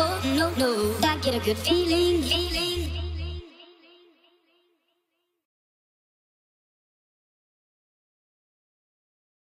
Oh no no, I get a good feeling, feeling.